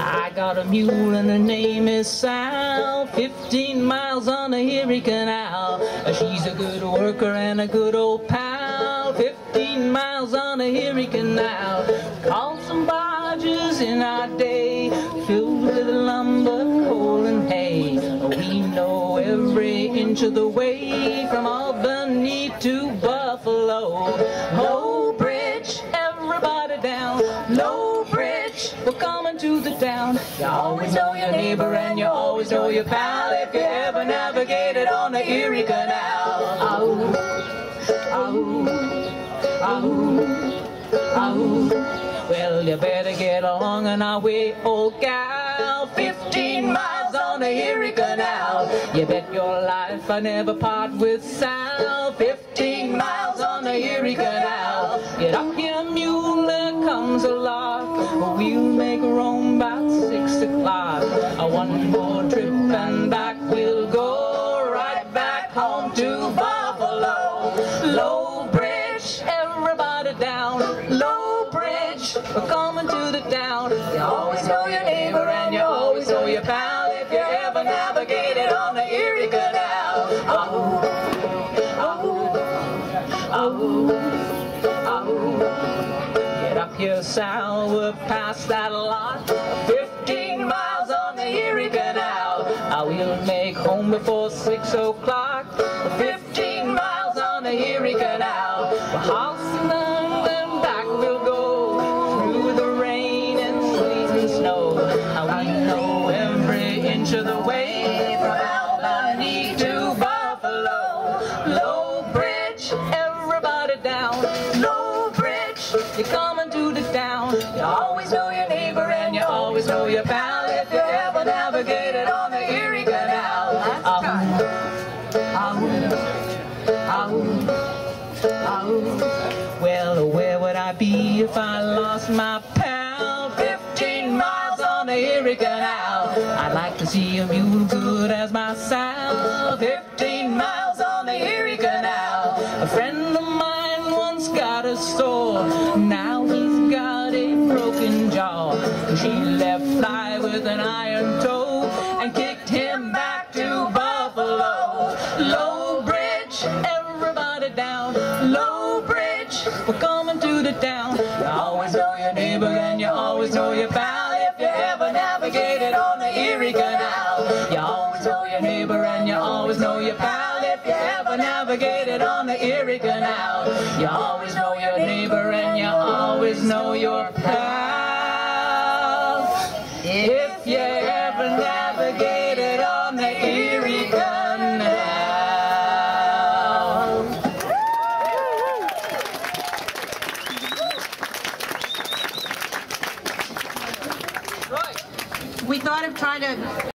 I got a mule and her name is Sal. Fifteen miles on the Erie Canal. She's a good worker and a good old pal. Fifteen miles on the Erie Canal. Called some barges in our day, filled with lumber, coal, and hay. We know every inch of the way from Albany to Buffalo. Oh, the town. You always know your neighbor and you always know your pal if you ever navigated on the Erie Canal. Oh, oh, oh, oh. Well, you better get along on our way, old gal. 15 miles on the Erie Canal. You bet your life I never part with Sal. 15 miles on the Erie Canal. Get up your mule, comes a lark. We'll make Rome about six o'clock. A One more trip and back we'll go. Right back home to Buffalo. Low bridge, everybody down. Low bridge, we're coming to the town. You always know your neighbor and you always know your pal if you ever navigated on the Erie Canal. Oh, oh, oh. Sal, we're past that lot. 15 miles on the Erie Canal. I will make home before 6 o'clock. 15 miles on the Erie Canal. We're housing and back we'll go. Through the rain and sleet and snow. We know every inch of the way from Albany to Buffalo. Low bridge, everybody down. Low bridge, you're coming I be if I lost my pal? 15 miles on the Erie Canal. I'd like to see a mule good as my Sal. 15 miles on the Erie Canal. A friend of mine once got a store. Now he's got a broken jaw. She left fly with an iron toe and kicked him back to Buffalo. Low bridge, everybody down. Low bridge, we're coming your pal if you ever navigated on the Erie Canal. You always know your neighbor and you always know your pal if you ever navigated on the Erie Canal. You always know your neighbor and you always know your pal We thought of trying to